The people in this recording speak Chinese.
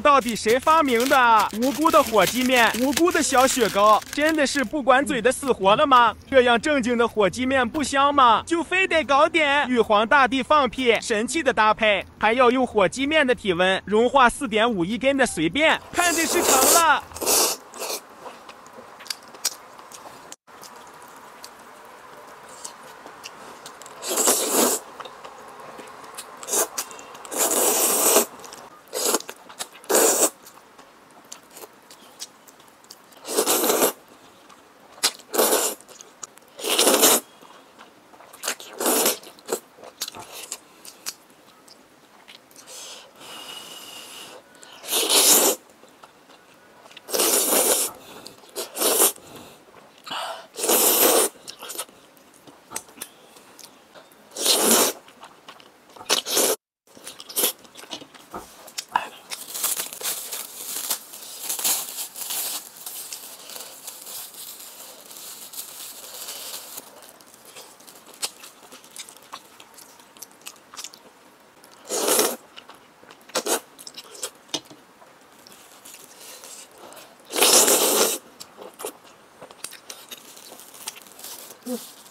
到底谁发明的？无辜的火鸡面，无辜的小雪糕，真的是不管嘴的死活了吗？这样正经的火鸡面不香吗？就非得搞点玉皇大帝放屁神器的搭配，还要用火鸡面的体温融化四点五亿根的随便，看这是成了。Ух.